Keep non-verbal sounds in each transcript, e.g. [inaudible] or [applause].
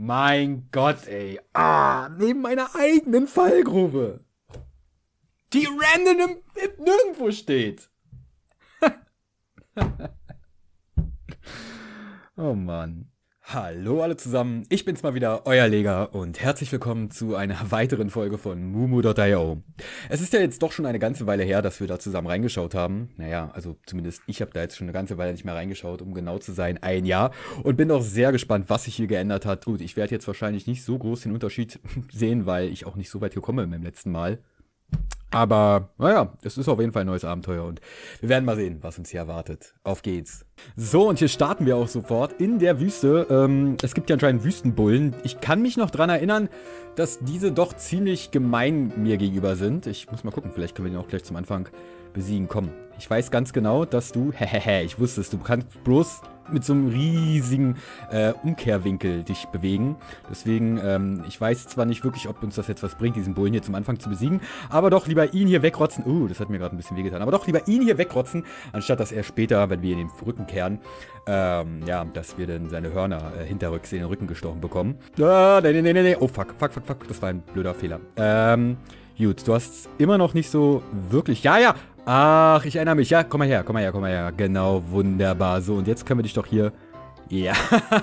Mein Gott, ey. Ah, neben meiner eigenen Fallgrube. Die random nirgendwo steht. [laughs] oh Mann. Hallo alle zusammen, ich bin's mal wieder, euer Leger und herzlich willkommen zu einer weiteren Folge von Mumu.io. Es ist ja jetzt doch schon eine ganze Weile her, dass wir da zusammen reingeschaut haben. Naja, also zumindest ich habe da jetzt schon eine ganze Weile nicht mehr reingeschaut, um genau zu sein, ein Jahr. Und bin auch sehr gespannt, was sich hier geändert hat. Gut, ich werde jetzt wahrscheinlich nicht so groß den Unterschied [laughs] sehen, weil ich auch nicht so weit gekommen bin beim letzten Mal. Aber naja, es ist auf jeden Fall ein neues Abenteuer und wir werden mal sehen, was uns hier erwartet. Auf geht's. So, und hier starten wir auch sofort in der Wüste. Ähm, es gibt ja anscheinend Wüstenbullen. Ich kann mich noch daran erinnern, dass diese doch ziemlich gemein mir gegenüber sind. Ich muss mal gucken, vielleicht können wir den auch gleich zum Anfang besiegen. Komm, ich weiß ganz genau, dass du, [laughs] hehehe, ich wusste es, du kannst bloß mit so einem riesigen äh, Umkehrwinkel dich bewegen. Deswegen, ähm, ich weiß zwar nicht wirklich, ob uns das jetzt was bringt, diesen Bullen hier zum Anfang zu besiegen, aber doch lieber ihn hier wegrotzen. Uh, das hat mir gerade ein bisschen wehgetan. Aber doch lieber ihn hier wegrotzen, anstatt dass er später, wenn wir in den Rücken kehren, ähm, ja, dass wir dann seine Hörner äh, hinterrücks in den Rücken gestochen bekommen. Ah, nee, nee, nee, nee. Oh, fuck, fuck, fuck, fuck. Das war ein blöder Fehler. Ähm, gut, du hast immer noch nicht so wirklich... Ja, ja, Ach, ich erinnere mich. Ja, komm mal her, komm mal her, komm mal her. Genau, wunderbar. So, und jetzt können wir dich doch hier... Ja,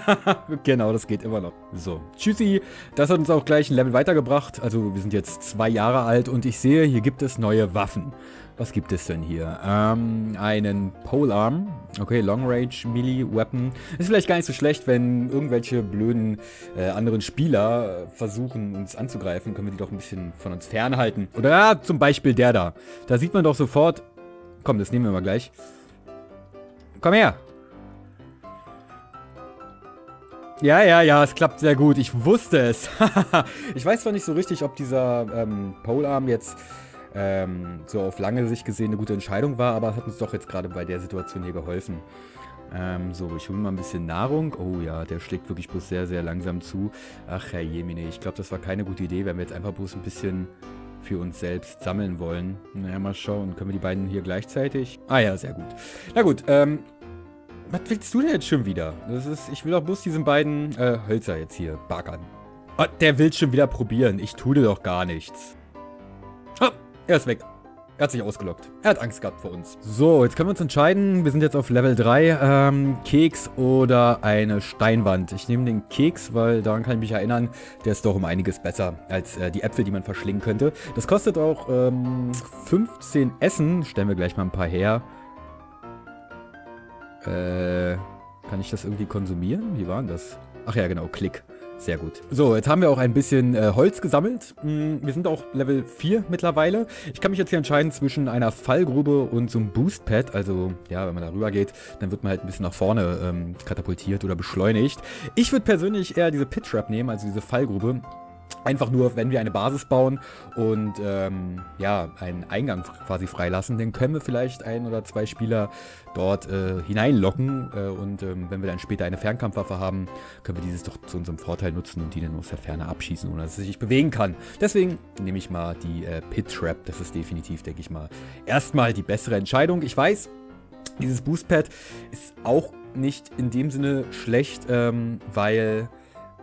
[laughs] genau, das geht immer noch. So, tschüssi. Das hat uns auch gleich ein Level weitergebracht. Also, wir sind jetzt zwei Jahre alt und ich sehe, hier gibt es neue Waffen. Was gibt es denn hier? Ähm, einen Polearm. Okay, Long Range Melee Weapon. Ist vielleicht gar nicht so schlecht, wenn irgendwelche blöden äh, anderen Spieler versuchen, uns anzugreifen. Können wir die doch ein bisschen von uns fernhalten. Oder ja, zum Beispiel der da. Da sieht man doch sofort... Komm, das nehmen wir mal gleich. Komm her. Ja, ja, ja, es klappt sehr gut. Ich wusste es. [laughs] ich weiß zwar nicht so richtig, ob dieser ähm, Polearm jetzt ähm, so auf lange Sicht gesehen eine gute Entscheidung war, aber hat uns doch jetzt gerade bei der Situation hier geholfen. Ähm, so, ich hole mal ein bisschen Nahrung. Oh ja, der schlägt wirklich bloß sehr, sehr langsam zu. Ach, Herr Jemine, ich glaube, das war keine gute Idee, wenn wir jetzt einfach bloß ein bisschen für uns selbst sammeln wollen. Naja, mal schauen. Können wir die beiden hier gleichzeitig? Ah ja, sehr gut. Na gut, ähm, was willst du denn jetzt schon wieder? Das ist, ich will doch bloß diesen beiden äh, Hölzer jetzt hier baggern. Oh, der will schon wieder probieren. Ich tue dir doch gar nichts. Oh, er ist weg. Er hat sich ausgelockt. Er hat Angst gehabt vor uns. So, jetzt können wir uns entscheiden. Wir sind jetzt auf Level 3. Ähm, Keks oder eine Steinwand. Ich nehme den Keks, weil daran kann ich mich erinnern, der ist doch um einiges besser als äh, die Äpfel, die man verschlingen könnte. Das kostet auch ähm, 15 Essen. Stellen wir gleich mal ein paar her. Äh, kann ich das irgendwie konsumieren? Wie war denn das? Ach ja, genau, Klick. Sehr gut. So, jetzt haben wir auch ein bisschen äh, Holz gesammelt. Mm, wir sind auch Level 4 mittlerweile. Ich kann mich jetzt hier entscheiden zwischen einer Fallgrube und so einem Boostpad. Also, ja, wenn man da rüber geht, dann wird man halt ein bisschen nach vorne ähm, katapultiert oder beschleunigt. Ich würde persönlich eher diese Pit Trap nehmen, also diese Fallgrube. Einfach nur, wenn wir eine Basis bauen und ähm, ja, einen Eingang quasi freilassen, dann können wir vielleicht ein oder zwei Spieler dort äh, hineinlocken. Äh, und ähm, wenn wir dann später eine Fernkampfwaffe haben, können wir dieses doch zu unserem Vorteil nutzen und die dann aus der Ferne abschießen, ohne dass es sich bewegen kann. Deswegen nehme ich mal die äh, Pit Trap. Das ist definitiv, denke ich mal, erstmal die bessere Entscheidung. Ich weiß, dieses Boostpad ist auch nicht in dem Sinne schlecht, ähm, weil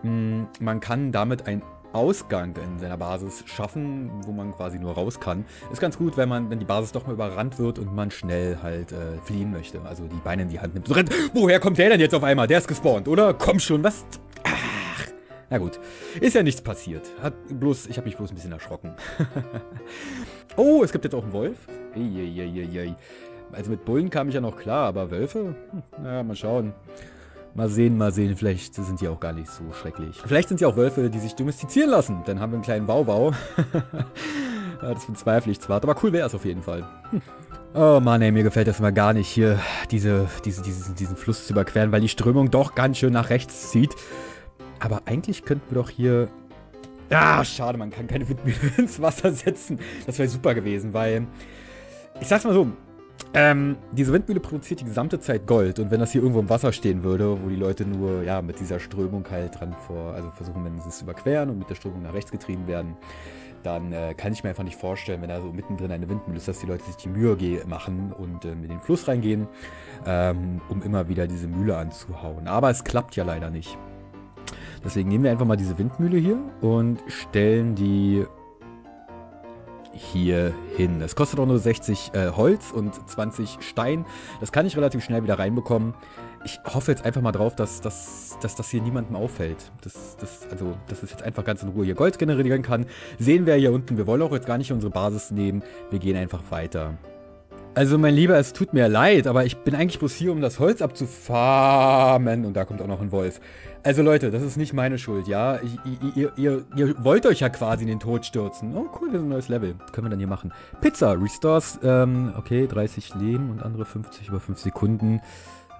mh, hm, man kann damit ein Ausgang in seiner Basis schaffen, wo man quasi nur raus kann. Ist ganz gut, wenn man, wenn die Basis doch mal überrannt wird und man schnell halt äh, fliehen möchte. Also die Beine in die Hand nimmt. So. Woher kommt der denn jetzt auf einmal? Der ist gespawnt, oder? Komm schon, was? Ach. Na gut. Ist ja nichts passiert. Hat bloß, ich habe mich bloß ein bisschen erschrocken. [laughs] oh, es gibt jetzt auch einen Wolf. Eieieiei. Also mit Bullen kam ich ja noch klar, aber Wölfe? Hm, naja, mal schauen. Mal sehen, mal sehen, vielleicht sind die auch gar nicht so schrecklich. Vielleicht sind sie auch Wölfe, die sich domestizieren lassen. Dann haben wir einen kleinen Wauwau. [laughs] ja, das bezweifle ich zwar, aber cool wäre es auf jeden Fall. Hm. Oh Mann, ey, mir gefällt das immer gar nicht, hier diese, diese, diesen, diesen Fluss zu überqueren, weil die Strömung doch ganz schön nach rechts zieht. Aber eigentlich könnten wir doch hier... Ah, schade, man kann keine Windmühle [laughs] ins Wasser setzen. Das wäre super gewesen, weil... Ich sag's mal so, ähm, diese Windmühle produziert die gesamte Zeit Gold und wenn das hier irgendwo im Wasser stehen würde, wo die Leute nur ja mit dieser Strömung halt dran vor, also versuchen, wenn sie es überqueren und mit der Strömung nach rechts getrieben werden, dann äh, kann ich mir einfach nicht vorstellen, wenn da so mittendrin eine Windmühle ist, dass die Leute sich die Mühe machen und äh, in den Fluss reingehen, ähm, um immer wieder diese Mühle anzuhauen. Aber es klappt ja leider nicht. Deswegen nehmen wir einfach mal diese Windmühle hier und stellen die hier hin. Es kostet auch nur 60 äh, Holz und 20 Stein. Das kann ich relativ schnell wieder reinbekommen. Ich hoffe jetzt einfach mal drauf, dass, dass, dass das hier niemandem auffällt. Dass, dass, also, dass es jetzt einfach ganz in Ruhe hier Gold generieren kann. Sehen wir hier unten. Wir wollen auch jetzt gar nicht unsere Basis nehmen. Wir gehen einfach weiter. Also mein Lieber, es tut mir leid, aber ich bin eigentlich bloß hier, um das Holz abzufarmen. Und da kommt auch noch ein Wolf. Also Leute, das ist nicht meine Schuld, ja? Ich, ihr, ihr, ihr, wollt euch ja quasi in den Tod stürzen. Oh cool, das ist ein neues Level. Was können wir dann hier machen? Pizza, Restores, ähm, okay, 30 Leben und andere 50 über 5 Sekunden.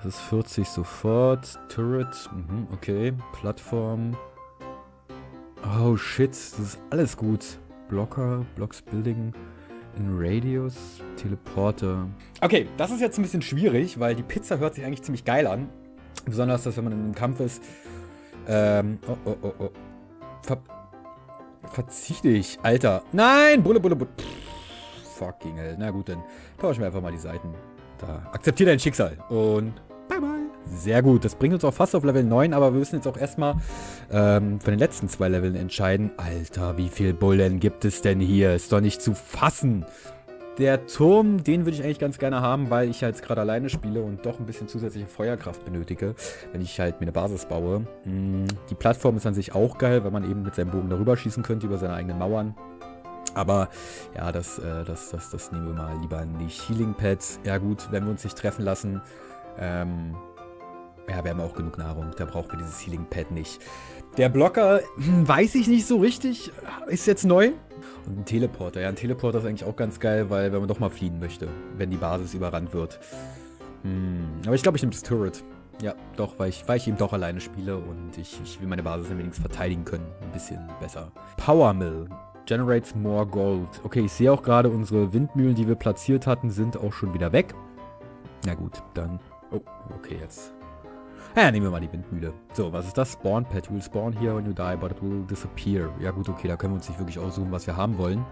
Das ist 40 sofort. Turret, mhm, okay. Plattform. Oh shit, das ist alles gut. Blocker, Blocks Building. In Radius, Teleporter. Okay, das ist jetzt ein bisschen schwierig, weil die Pizza hört sich eigentlich ziemlich geil an. Besonders, dass wenn man in einem Kampf ist. Ähm, oh, oh, oh, oh. Ver verzichte ich. Alter. Nein! Bulle, bulle, bulle. Pff, fucking hell. Na gut, dann tauschen wir einfach mal die Seiten. Da. Akzeptiere dein Schicksal. Und bye, bye. Sehr gut. Das bringt uns auch fast auf Level 9, aber wir müssen jetzt auch erstmal ähm, von den letzten zwei Leveln entscheiden. Alter, wie viel Bullen gibt es denn hier? Ist doch nicht zu fassen. Der Turm, den würde ich eigentlich ganz gerne haben, weil ich jetzt gerade alleine spiele und doch ein bisschen zusätzliche Feuerkraft benötige, wenn ich halt mir eine Basis baue. Hm, die Plattform ist an sich auch geil, weil man eben mit seinem Bogen darüber schießen könnte, über seine eigenen Mauern. Aber ja, das, äh, das, das, das nehmen wir mal lieber nicht. Healing Pads, ja gut, wenn wir uns nicht treffen lassen. Ähm, ja, wir haben auch genug Nahrung, da brauchen wir dieses Healing Pad nicht. Der Blocker, hm, weiß ich nicht so richtig, ist jetzt neu. Und ein Teleporter. Ja, ein Teleporter ist eigentlich auch ganz geil, weil wenn man doch mal fliehen möchte, wenn die Basis überrannt wird. Hm. Aber ich glaube, ich nehme das Turret. Ja, doch, weil ich, weil ich eben doch alleine spiele und ich, ich will meine Basis ein wenig verteidigen können. Ein bisschen besser. Power Mill. Generates more gold. Okay, ich sehe auch gerade, unsere Windmühlen, die wir platziert hatten, sind auch schon wieder weg. Na gut, dann... Oh, okay, jetzt ja, nehmen wir mal die Windmühle. So, was ist das? Spawn Pet. You will spawn here when you die, but it will disappear. Ja gut, okay, da können wir uns nicht wirklich aussuchen, was wir haben wollen.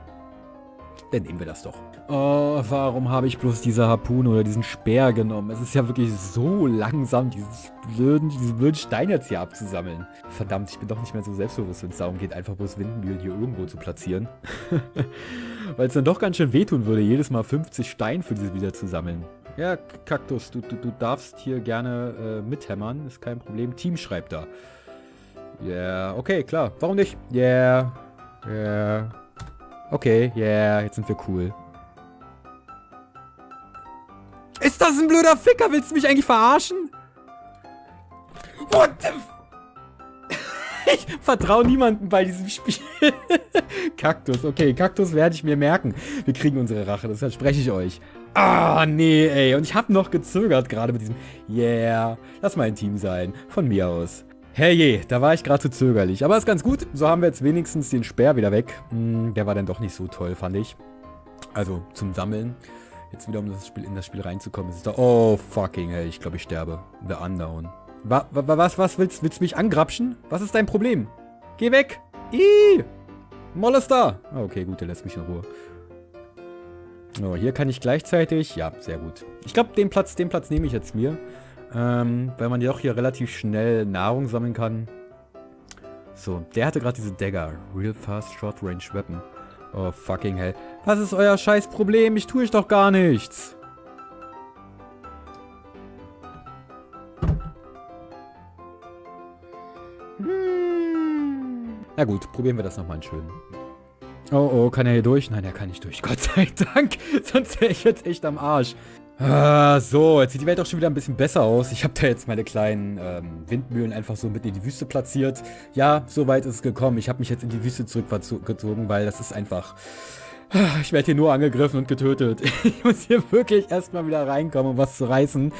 Dann nehmen wir das doch. Oh, warum habe ich bloß diese Harpune oder diesen Speer genommen? Es ist ja wirklich so langsam, dieses blöden, diesen blöden Stein jetzt hier abzusammeln. Verdammt, ich bin doch nicht mehr so selbstbewusst, wenn es darum geht, einfach bloß Windmühlen hier irgendwo zu platzieren. [laughs] Weil es dann doch ganz schön wehtun würde, jedes Mal 50 Steine für diese wieder zu sammeln. Ja, Kaktus, du, du, du darfst hier gerne äh, mithämmern, ist kein Problem. Team schreibt da. Ja, yeah, okay, klar. Warum nicht? Yeah, yeah. Okay, yeah, jetzt sind wir cool. Ist das ein blöder Ficker? Willst du mich eigentlich verarschen? What the [laughs] Ich vertraue niemandem bei diesem Spiel. [laughs] Kaktus, okay, Kaktus werde ich mir merken. Wir kriegen unsere Rache, das verspreche ich euch. Ah, nee, ey. Und ich habe noch gezögert gerade mit diesem Yeah, lass mal Team sein. Von mir aus. Herrje, da war ich gerade zu zögerlich. Aber ist ganz gut. So haben wir jetzt wenigstens den Speer wieder weg. Hm, der war dann doch nicht so toll, fand ich. Also zum Sammeln. Jetzt wieder, um das Spiel, in das Spiel reinzukommen. Ist da, oh, fucking hell. Ich glaube, ich sterbe. The Undown. Wa, wa, was, was, willst, willst du mich angrapschen? Was ist dein Problem? Geh weg. Ih. Molester. Ah, okay, gut, der lässt mich in Ruhe. So, hier kann ich gleichzeitig... Ja, sehr gut. Ich glaube, den Platz, den Platz nehme ich jetzt mir. Ähm, weil man ja auch hier relativ schnell Nahrung sammeln kann. So, der hatte gerade diese Dagger. Real Fast Short Range Weapon. Oh, fucking hell. Was ist euer scheiß Problem? Ich tue ich doch gar nichts. Hm. Na gut, probieren wir das nochmal schön. Oh, oh, kann er hier durch? Nein, er kann nicht durch. [laughs] Gott sei Dank. Sonst wäre ich jetzt echt am Arsch. Ah, so, jetzt sieht die Welt auch schon wieder ein bisschen besser aus. Ich habe da jetzt meine kleinen ähm, Windmühlen einfach so mitten in die Wüste platziert. Ja, so weit ist es gekommen. Ich habe mich jetzt in die Wüste zurückgezogen, weil das ist einfach... Ah, ich werde hier nur angegriffen und getötet. [laughs] Ich muss hier wirklich erstmal wieder reinkommen, um was zu reißen.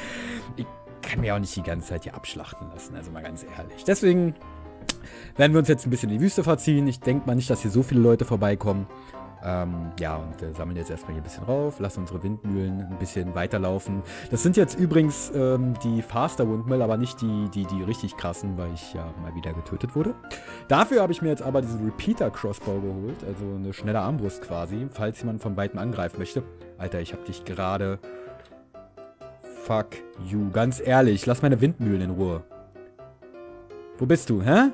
Ich kann mir auch nicht die ganze Zeit hier abschlachten lassen, also mal ganz ehrlich. Deswegen werden wir uns jetzt ein bisschen in die Wüste verziehen. Ich denke mal nicht, dass hier so viele Leute vorbeikommen. Ähm, ja, und äh, sammeln jetzt erstmal hier ein bisschen rauf, lassen unsere Windmühlen ein bisschen weiterlaufen. Das sind jetzt übrigens ähm, die Faster Windmill, aber nicht die, die, die richtig krassen, weil ich ja mal wieder getötet wurde. Dafür habe ich mir jetzt aber diesen Repeater Crossbow geholt, also eine schnelle Armbrust quasi, falls jemand von weitem angreifen möchte. Alter, ich habe dich gerade... Fuck you, ganz ehrlich, lass meine Windmühlen in Ruhe. Wo bist du, hä?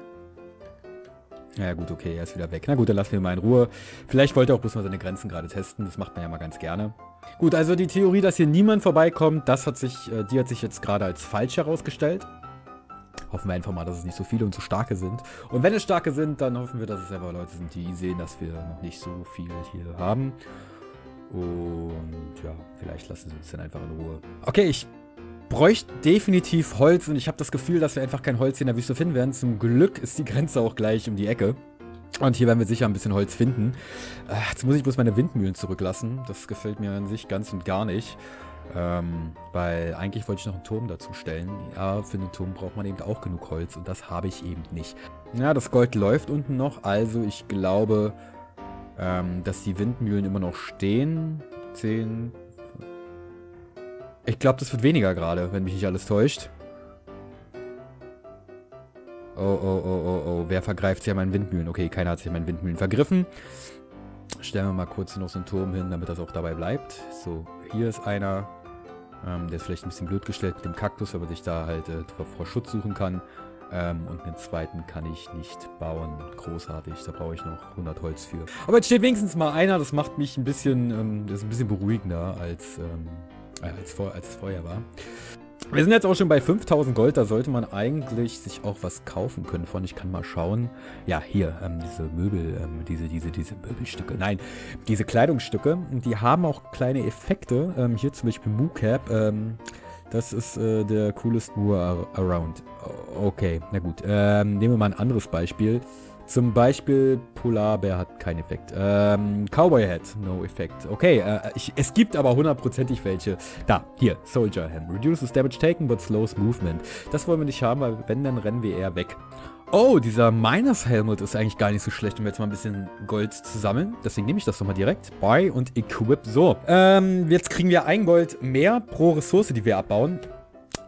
Ja gut, okay, er ist wieder weg. Na gut, dann lassen wir ihn mal in Ruhe. Vielleicht wollte er auch bloß mal seine Grenzen gerade testen. Das macht man ja mal ganz gerne. Gut, also die Theorie, dass hier niemand vorbeikommt, das hat sich, äh, die hat sich jetzt gerade als falsch herausgestellt. Hoffen wir einfach mal, dass es nicht so viele und so starke sind. Und wenn es starke sind, dann hoffen wir, dass es einfach Leute sind, die sehen, dass wir noch nicht so viel hier haben. Und ja, vielleicht lassen sie uns dann einfach in Ruhe. Okay, ich bräuchte definitiv Holz und ich habe das Gefühl, dass wir einfach kein Holz hier in der Wüste finden werden. Zum Glück ist die Grenze auch gleich um die Ecke. Und hier werden wir sicher ein bisschen Holz finden. Äh, jetzt muss ich bloß meine Windmühlen zurücklassen. Das gefällt mir an sich ganz und gar nicht. Ähm, weil eigentlich wollte ich noch einen Turm dazu stellen. Ja, für einen Turm braucht man eben auch genug Holz und das habe ich eben nicht. Ja, das Gold läuft unten noch. Also ich glaube, ähm, dass die Windmühlen immer noch stehen. 10. Ich glaube, das wird weniger gerade, wenn mich nicht alles täuscht. Oh, oh, oh, oh, oh. Wer vergreift sich an meinen Windmühlen? Okay, keiner hat sich an meinen Windmühlen vergriffen. Stellen wir mal kurz noch so einen Turm hin, damit das auch dabei bleibt. So, hier ist einer. Ähm, der ist vielleicht ein bisschen blöd gestellt mit dem Kaktus, aber sich da halt äh, vor Schutz suchen kann. Ähm, und einen zweiten kann ich nicht bauen. Großartig, da brauche ich noch 100 Holz für. Aber jetzt steht wenigstens mal einer, das macht mich ein bisschen, ähm, das ist ein bisschen beruhigender als, ähm, äh, als, vor, als es vorher war. Wir sind jetzt auch schon bei 5000 Gold, da sollte man eigentlich sich auch was kaufen können von. Ich kann mal schauen. Ja, hier, ähm, diese Möbel, ähm, diese, diese, diese Möbelstücke. Nein, diese Kleidungsstücke, die haben auch kleine Effekte. Ähm, hier zum Beispiel Moocap. Ähm, das ist äh, der coolest Moor around. Okay, na gut. Ähm, nehmen wir mal ein anderes Beispiel. Zum Beispiel Polarbär hat keinen Effekt. Ähm, Cowboy Hat, no Effekt. Okay, äh, ich, es gibt aber hundertprozentig welche. Da, hier, Soldier Ham. Reduces Damage taken, but slows movement. Das wollen wir nicht haben, weil wenn, dann rennen wir eher weg. Oh, dieser Miners Helmet ist eigentlich gar nicht so schlecht, um jetzt mal ein bisschen Gold zu sammeln. Deswegen nehme ich das nochmal direkt. Buy und Equip. So, ähm, jetzt kriegen wir ein Gold mehr pro Ressource, die wir abbauen.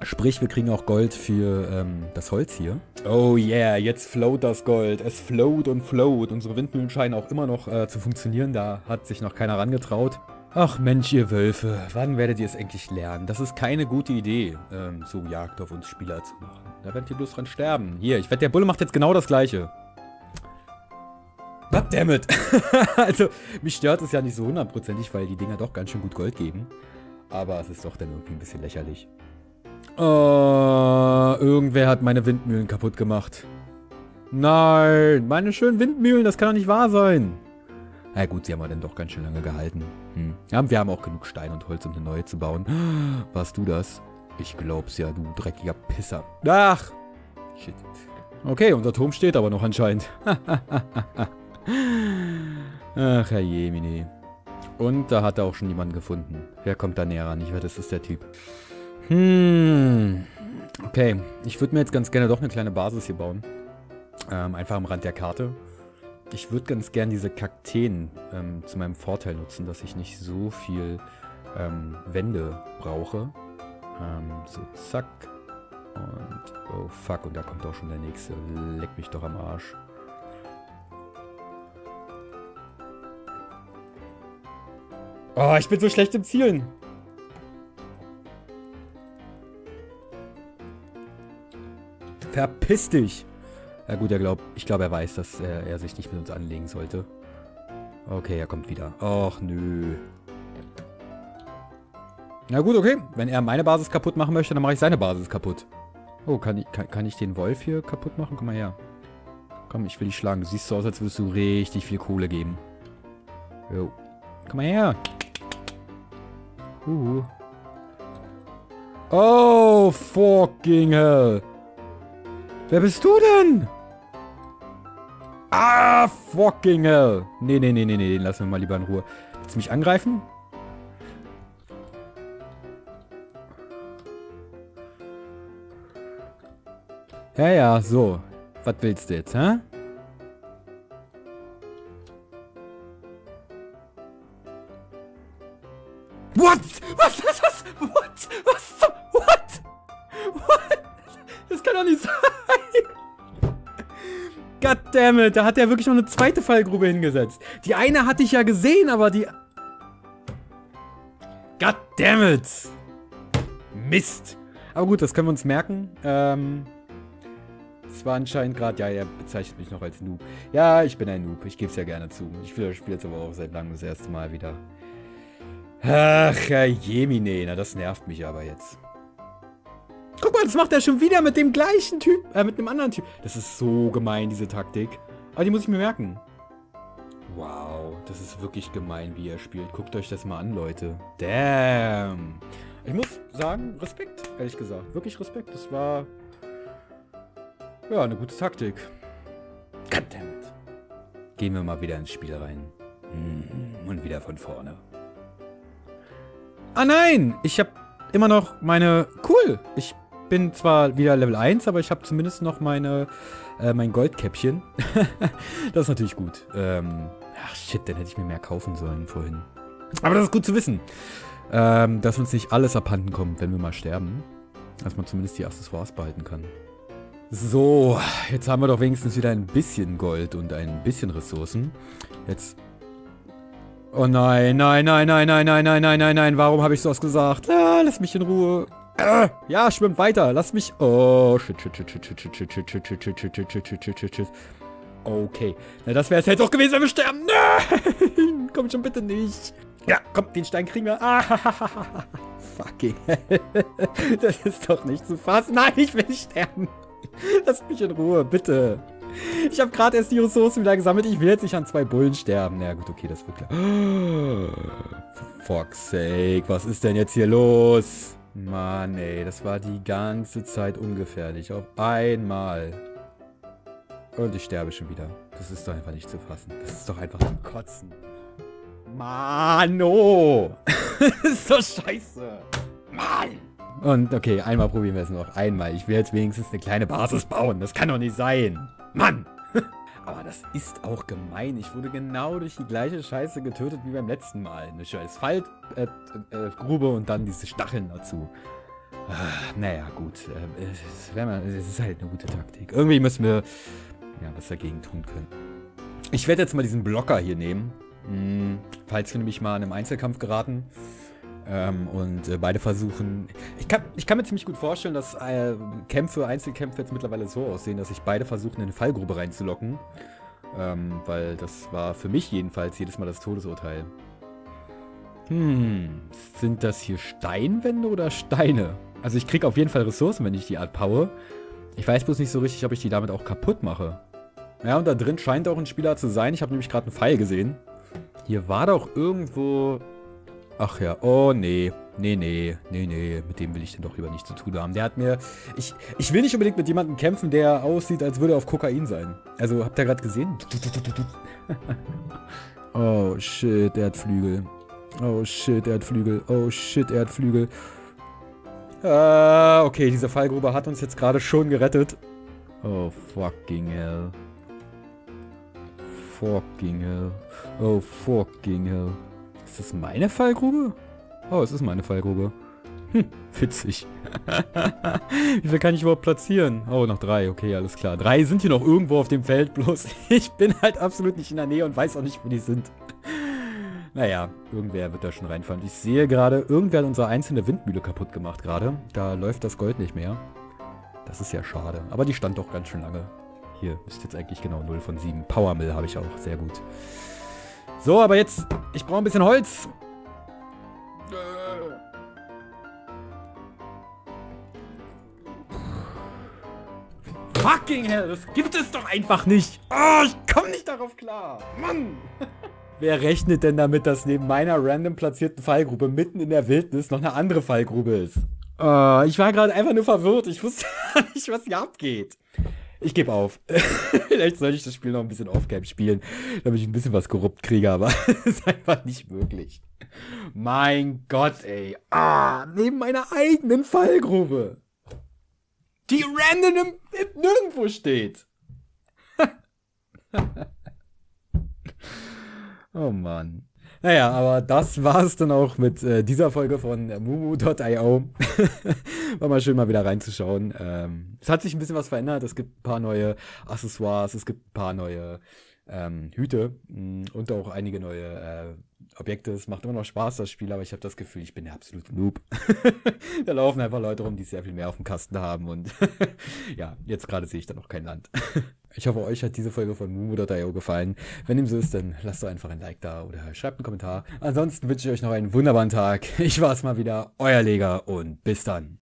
Sprich, wir kriegen auch Gold für ähm, das Holz hier. Oh yeah, jetzt float das Gold. Es float und float. Unsere Windmühlen scheinen auch immer noch äh, zu funktionieren. Da hat sich noch keiner rangetraut. Ach Mensch, ihr Wölfe, wann werdet ihr es endlich lernen? Das ist keine gute Idee, ähm, so Jagd auf uns Spieler zu machen. Da werdet ihr bloß dran sterben. Hier, ich wette, der Bulle macht jetzt genau das Gleiche. Goddammit. [laughs] also, mich stört es ja nicht so hundertprozentig, weil die Dinger doch ganz schön gut Gold geben. Aber es ist doch dann irgendwie ein bisschen lächerlich. Oh, irgendwer hat meine Windmühlen kaputt gemacht. Nein, meine schönen Windmühlen, das kann doch nicht wahr sein. Na gut, sie haben aber dann doch ganz schön lange gehalten. Hm. Wir haben auch genug Stein und Holz, um eine neue zu bauen. [gasps] Warst du das? Ich glaub's ja, du dreckiger Pisser. Ach! Shit. Okay, unser Turm steht aber noch anscheinend. [laughs] Ach, Herr Jemini. Und da hat er auch schon jemanden gefunden. Wer kommt da näher ran? Ich werde, das ist der Typ. Hm. Okay, ich würde mir jetzt ganz gerne doch eine kleine Basis hier bauen. Ähm, einfach am Rand der Karte. Ich würde ganz gerne diese Kakteen ähm, zu meinem Vorteil nutzen, dass ich nicht so viel ähm, Wände brauche. Ähm, so, zack. Und, oh fuck, und da kommt auch schon der nächste. Leck mich doch am Arsch. Oh, ich bin so schlecht im Zielen. Verpiss dich! Ja gut, er glaubt, ich glaube, er weiß, dass er, er sich nicht mit uns anlegen sollte. Okay, er kommt wieder. Och, nö. Na gut, okay. Wenn er meine Basis kaputt machen möchte, dann mache ich seine Basis kaputt. Oh, kann ich, kann, kann ich den Wolf hier kaputt machen? Komm mal her. Komm, ich will dich schlagen. Du siehst so aus, als würdest du richtig viel Kohle geben. Jo. Komm mal her. Uh. Oh, fucking hell. Wer bist du denn? Ah, fucking hell. Nee, nee, nee, nee, nee, den lassen wir mal lieber in Ruhe. Willst du mich angreifen? Ja, ja, so. Was willst du jetzt, hä? What? Was? Was? Was? What? Was? What? What? Das kann doch nicht sein. Goddammit, da hat er wirklich noch eine zweite Fallgrube hingesetzt. Die eine hatte ich ja gesehen, aber die... Goddammit. Mist. Aber gut, das können wir uns merken. Ähm, Das war anscheinend gerade, ja, er bezeichnet mich noch als Noob. Ja, ich bin ein Noob, ich gebe es ja gerne zu. Ich spiele jetzt aber auch seit langem das erste Mal wieder. Ach, Herr Jemine, na das nervt mich aber jetzt. Mal, das macht er schon wieder mit dem gleichen Typ, äh, mit einem anderen Typ. Das ist so gemein, diese Taktik. Aber die muss ich mir merken. Wow, das ist wirklich gemein, wie er spielt. Guckt euch das mal an, Leute. Damn. Ich muss sagen, Respekt, ehrlich gesagt. Wirklich Respekt. Das war, ja, eine gute Taktik. Goddammit. Gehen wir mal wieder ins Spiel rein. Mhm, und wieder von vorne. Ah nein, ich habe immer noch meine... Cool, ich bin zwar wieder Level 1, aber ich habe zumindest noch meine, äh, mein Goldkäppchen. das ist natürlich gut. Ähm, ach shit, dann hätte ich mir mehr kaufen sollen vorhin. Aber das ist gut zu wissen. Ähm, dass uns nicht alles abhanden kommt, wenn wir mal sterben. Dass man zumindest die Accessoires behalten kann. So, jetzt haben wir doch wenigstens wieder ein bisschen Gold und ein bisschen Ressourcen. Jetzt... Oh nein, nein, nein, nein, nein, nein, nein, nein, nein, nein. Warum habe ich sowas gesagt? Ah, lass mich in Ruhe. Ah, ja, schwimmt weiter. Lass mich... Oh, shit, shit, shit, shit, shit, shit, shit, shit, shit, shit, shit, shit, shit, shit, shit. Okay. Na, das wäre es jetzt auch gewesen, wenn wir sterben. Nein! Komm schon bitte nicht. Ja, komm, den Stein kriegen wir. Ah, fucking hell. Das ist doch nicht zu fassen. Nein, ich will sterben. Lass mich in Ruhe, bitte. Ich habe gerade erst die Ressourcen wieder gesammelt. Ich will jetzt nicht an zwei Bullen sterben. Na ja, gut, okay, das wird klar. Fuck's sake, was ist denn jetzt hier los? Mann, ey, das war die ganze Zeit ungefährlich. Auf einmal. Und ich sterbe schon wieder. Das ist doch einfach nicht zu fassen. Das ist doch einfach zum Kotzen. Mano! [laughs] das ist doch scheiße. Mann! Und okay, einmal probieren wir es noch. Einmal. Ich will jetzt wenigstens eine kleine Basis bauen. Das kann doch nicht sein. Mann! Aber das ist auch gemein. Ich wurde genau durch die gleiche Scheiße getötet wie beim letzten Mal. Eine scheiß Fallgrube äh, äh, und dann diese Stacheln dazu. Ah, naja, gut. Äh, es ist halt eine gute Taktik. Irgendwie müssen wir ja, was dagegen tun können. Ich werde jetzt mal diesen Blocker hier nehmen. Hm, falls wir nämlich mal in einem Einzelkampf geraten. Ähm, und äh, beide versuchen. Ich kann, ich kann mir ziemlich gut vorstellen, dass äh, Kämpfe, Einzelkämpfe jetzt mittlerweile so aussehen, dass sich beide versuchen, in eine Fallgrube reinzulocken. Ähm, weil das war für mich jedenfalls jedes Mal das Todesurteil. Hm, sind das hier Steinwände oder Steine? Also ich kriege auf jeden Fall Ressourcen, wenn ich die Art power. Ich weiß bloß nicht so richtig, ob ich die damit auch kaputt mache. Ja, und da drin scheint auch ein Spieler zu sein. Ich habe nämlich gerade einen Pfeil gesehen. Hier war doch irgendwo Ach ja, oh nee. Nee, nee, nee, nee, mit dem will ich denn doch lieber nichts zu tun haben. Der hat mir... Ich, ich will nicht unbedingt mit jemandem kämpfen, der aussieht, als würde er auf Kokain sein. Also, habt ihr gerade gesehen? [laughs] oh, shit, er hat Flügel. Oh, shit, er hat Flügel. Oh, shit, er hat Flügel. Ah, okay, diese Fallgrube hat uns jetzt gerade schon gerettet. Oh, fucking hell. Fucking hell. Oh, fucking hell. Ist das meine Fallgrube? Oh, es ist meine Fallgrube. Hm, witzig. [laughs] Wie viel kann ich überhaupt platzieren? Oh, noch drei. Okay, alles klar. Drei sind hier noch irgendwo auf dem Feld, bloß [laughs] ich bin halt absolut nicht in der Nähe und weiß auch nicht, wo die sind. Naja, irgendwer wird da schon reinfallen. Ich sehe gerade, irgendwer hat unsere einzelne Windmühle kaputt gemacht gerade. Da läuft das Gold nicht mehr. Das ist ja schade. Aber die stand doch ganz schön lange. Hier ist jetzt eigentlich genau 0 von 7. Powermill habe ich auch. Sehr gut. So, aber jetzt, ich brauche ein bisschen Holz. Fucking hell, das gibt es doch einfach nicht. Oh, ich komme nicht darauf klar. Mann. [laughs] Wer rechnet denn damit, dass neben meiner random platzierten Fallgrube mitten in der Wildnis noch eine andere Fallgrube ist? Oh, ich war gerade einfach nur verwirrt. Ich wusste [laughs] nicht, was hier abgeht. Ich gebe auf. [laughs] Vielleicht sollte ich das Spiel noch ein bisschen off-game spielen, damit ich ein bisschen was korrupt kriege, aber [laughs] es ist einfach nicht möglich. Mein Gott, ey. Ah, neben meiner eigenen Fallgrube. Die random nirgendwo steht. [laughs] oh Mann. Naja, aber das war es dann auch mit äh, dieser Folge von Mumu.io. [laughs] War mal schön, mal wieder reinzuschauen. Ähm, es hat sich ein bisschen was verändert. Es gibt ein paar neue Accessoires, es gibt ein paar neue ähm, Hüte mh, und auch einige neue äh, Objekte. Es macht immer noch Spaß, das Spiel, aber ich habe das Gefühl, ich bin der absolute Noob. [laughs] da laufen einfach Leute rum, die sehr viel mehr auf dem Kasten haben und [laughs] ja, jetzt gerade sehe ich da noch kein Land. [laughs] ich hoffe, euch hat diese Folge von Mumu.io gefallen. Wenn dem so ist, dann lasst doch einfach ein Like da oder schreibt einen Kommentar. Ansonsten wünsche ich euch noch einen wunderbaren Tag. Ich war es mal wieder, euer Leger und bis dann.